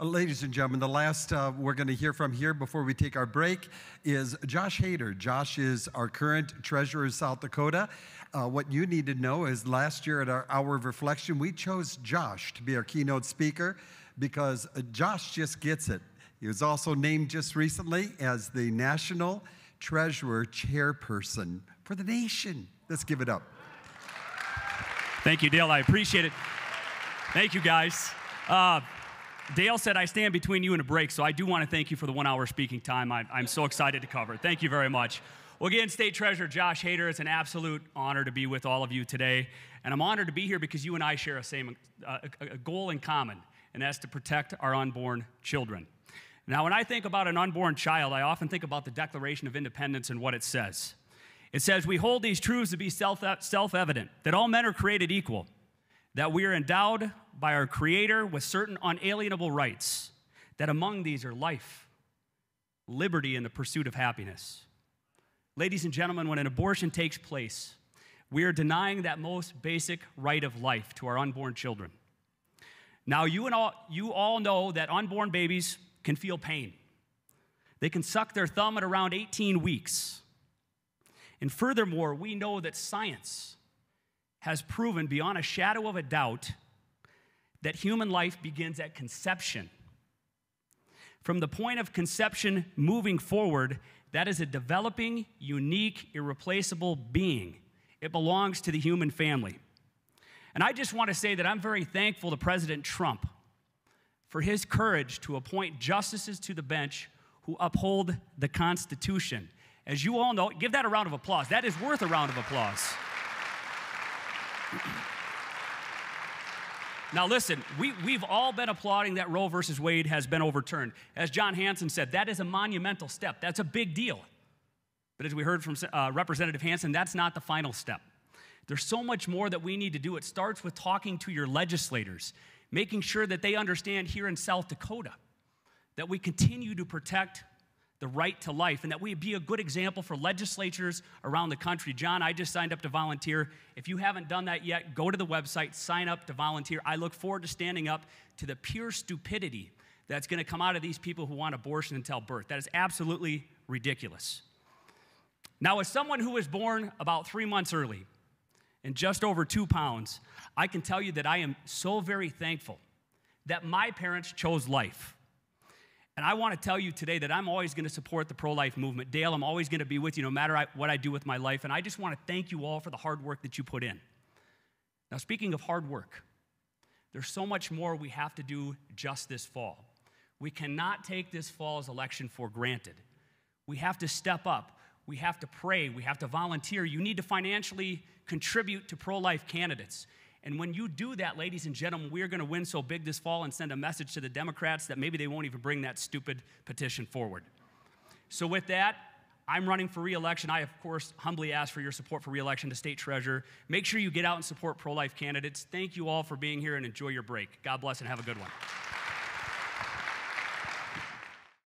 Uh, ladies and gentlemen, the last uh, we're going to hear from here before we take our break is Josh Haeder. Josh is our current treasurer of South Dakota. Uh, what you need to know is last year at our hour of reflection, we chose Josh to be our keynote speaker because uh, Josh just gets it. He was also named just recently as the National Treasurer Chairperson for the nation. Let's give it up. Thank you, Dale. I appreciate it. Thank you, guys. Uh, Dale said I stand between you and a break, so I do want to thank you for the one hour speaking time. I, am so excited to cover. Thank you very much. Well, again, State Treasurer Josh Haeder, it's an absolute honor to be with all of you today. And I'm honored to be here because you and I share a, same, uh, a goal in common, and that's to protect our unborn children. Now, when I think about an unborn child, I often think about the Declaration of Independence and what it says. It says, We hold these truths to be self evident that all men are created equal, that we are endowed by our Creator with certain unalienable rights, that among these are life, liberty, and the pursuit of happiness. Ladies and gentlemen, when an abortion takes place, we are denying that most basic right of life to our unborn children. Now, you, and all, you all know that unborn babies can feel pain. They can suck their thumb at around 18 weeks. And furthermore, we know that science has proven beyond a shadow of a doubt that human life begins at conception. From the point of conception moving forward, that is a developing, unique, irreplaceable being. It belongs to the human family. And I just want to say that I'm very thankful to President Trump for his courage to appoint justices to the bench who uphold the Constitution. As you all know, give that a round of applause. That is worth a round of applause. Now, listen, we, we've all been applauding that Roe versus Wade has been overturned. As Jon Hansen said, that is a monumental step. That's a big deal. But as we heard from uh, Representative Hansen, that's not the final step. There's so much more that we need to do. It starts with talking to your legislators, making sure that they understand here in South Dakota that we continue to protect the right to life and that we be a good example for legislatures around the country. Jon, I just signed up to volunteer. If you haven't done that yet, go to the website, sign up to volunteer. I look forward to standing up to the pure stupidity that's going to come out of these people who want abortion until birth. That is absolutely ridiculous. Now, as someone who was born about three months early and just over two pounds, I can tell you that I am so very thankful that my parents chose life. And I want to tell you today that I'm always going to support the pro life movement. Dale, I'm always going to be with you no matter what I do with my life. And I just want to thank you all for the hard work that you put in. Now, speaking of hard work, there's so much more we have to do just this fall. We cannot take this fall's election for granted. We have to step up. We have to pray. We have to volunteer. You need to financially contribute to pro life candidates. And when you do that, ladies and gentlemen, we are going to win so big this fall and send a message to the Democrats that maybe they won't even bring that stupid petition forward. So, with that, I'm running for reelection. I, of course, humbly ask for your support for reelection to state treasurer. Make sure you get out and support pro life candidates. Thank you all for being here and enjoy your break. God bless and have a good one.